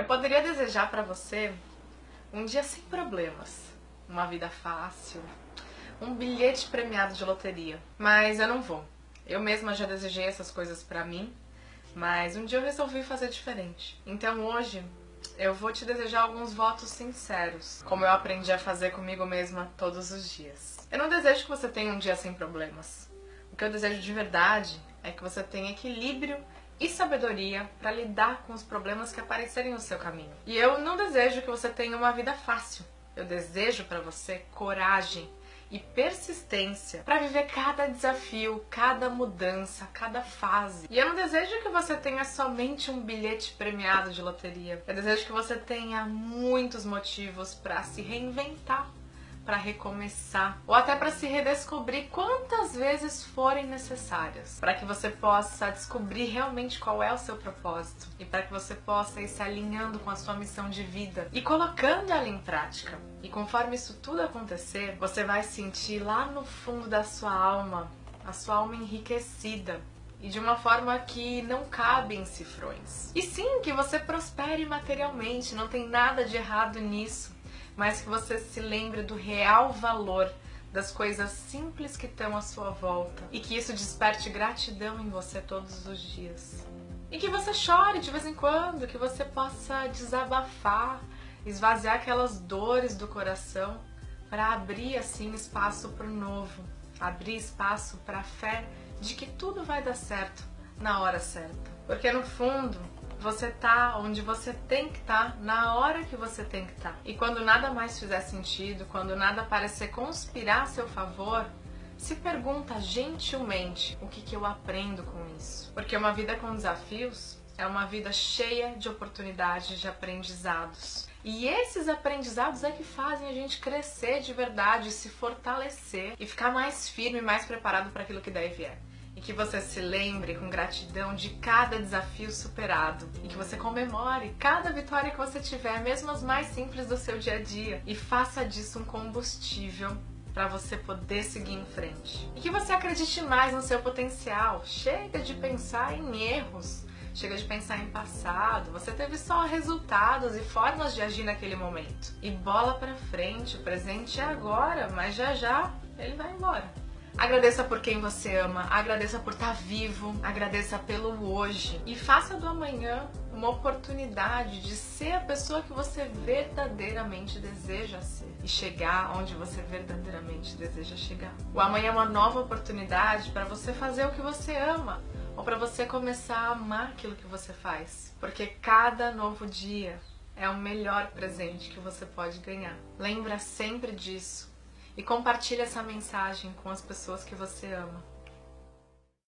Eu poderia desejar para você um dia sem problemas, uma vida fácil, um bilhete premiado de loteria, mas eu não vou. Eu mesma já desejei essas coisas para mim, mas um dia eu resolvi fazer diferente. Então hoje eu vou te desejar alguns votos sinceros, como eu aprendi a fazer comigo mesma todos os dias. Eu não desejo que você tenha um dia sem problemas. O que eu desejo de verdade é que você tenha equilíbrio e sabedoria para lidar com os problemas que aparecerem no seu caminho. E eu não desejo que você tenha uma vida fácil. Eu desejo para você coragem e persistência para viver cada desafio, cada mudança, cada fase. E eu não desejo que você tenha somente um bilhete premiado de loteria. Eu desejo que você tenha muitos motivos para se reinventar para recomeçar ou até para se redescobrir quantas vezes forem necessárias, para que você possa descobrir realmente qual é o seu propósito e para que você possa ir se alinhando com a sua missão de vida e colocando ela em prática. E conforme isso tudo acontecer, você vai sentir lá no fundo da sua alma a sua alma enriquecida e de uma forma que não cabe em cifrões. E sim, que você prospere materialmente, não tem nada de errado nisso mas que você se lembre do real valor das coisas simples que estão à sua volta e que isso desperte gratidão em você todos os dias. E que você chore de vez em quando, que você possa desabafar, esvaziar aquelas dores do coração para abrir assim espaço para o novo, abrir espaço para a fé de que tudo vai dar certo na hora certa. Porque no fundo, você tá onde você tem que estar, tá, na hora que você tem que estar. Tá. E quando nada mais fizer sentido, quando nada parecer conspirar a seu favor, se pergunta gentilmente o que, que eu aprendo com isso. Porque uma vida com desafios é uma vida cheia de oportunidades de aprendizados. E esses aprendizados é que fazem a gente crescer de verdade, se fortalecer e ficar mais firme, mais preparado para aquilo que daí vier e que você se lembre com gratidão de cada desafio superado e que você comemore cada vitória que você tiver, mesmo as mais simples do seu dia a dia, e faça disso um combustível para você poder seguir em frente. E que você acredite mais no seu potencial. Chega de pensar em erros. Chega de pensar em passado, você teve só resultados e formas de agir naquele momento. E bola para frente, o presente é agora, mas já já ele vai embora. Agradeça por quem você ama, agradeça por estar vivo, agradeça pelo hoje e faça do amanhã uma oportunidade de ser a pessoa que você verdadeiramente deseja ser e chegar onde você verdadeiramente deseja chegar. O amanhã é uma nova oportunidade para você fazer o que você ama ou para você começar a amar aquilo que você faz, porque cada novo dia é o melhor presente que você pode ganhar. Lembra sempre disso e compartilhe essa mensagem com as pessoas que você ama.